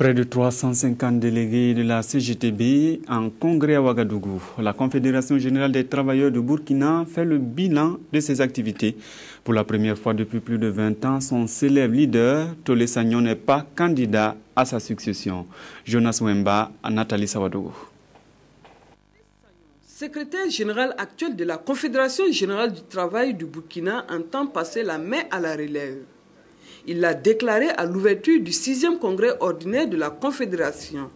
Près de 350 délégués de la CGTB en congrès à Ouagadougou. La Confédération générale des travailleurs de Burkina fait le bilan de ses activités. Pour la première fois depuis plus de 20 ans, son célèbre leader, Tolé Sagnon, n'est pas candidat à sa succession. Jonas Wemba, Nathalie Sawadougou. Secrétaire général actuel de la Confédération générale du travail du Burkina entend passer la main à la relève. Il l'a déclaré à l'ouverture du sixième congrès ordinaire de la Confédération.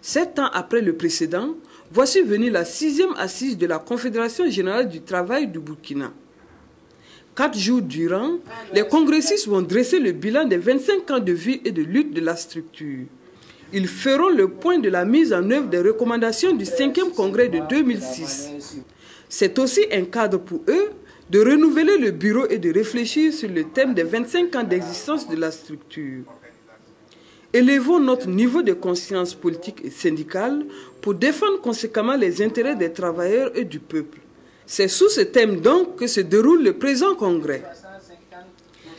Sept ans après le précédent, voici venue la sixième assise de la Confédération générale du travail du Burkina. Quatre jours durant, les congressistes vont dresser le bilan des 25 ans de vie et de lutte de la structure. Ils feront le point de la mise en œuvre des recommandations du cinquième congrès de 2006. C'est aussi un cadre pour eux de renouveler le bureau et de réfléchir sur le thème des 25 ans d'existence de la structure. Élevons notre niveau de conscience politique et syndicale pour défendre conséquemment les intérêts des travailleurs et du peuple. C'est sous ce thème donc que se déroule le présent congrès.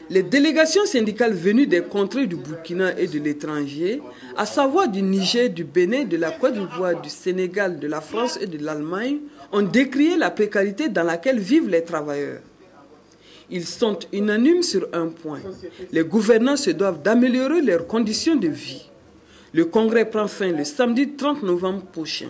Les délégations syndicales venues des contrées du Burkina et de l'étranger, à savoir du Niger, du Bénin, de la Côte d'Ivoire, du Sénégal, de la France et de l'Allemagne, ont décrié la précarité dans laquelle vivent les travailleurs. Ils sont unanimes sur un point. Les gouvernants se doivent d'améliorer leurs conditions de vie. Le congrès prend fin le samedi 30 novembre prochain.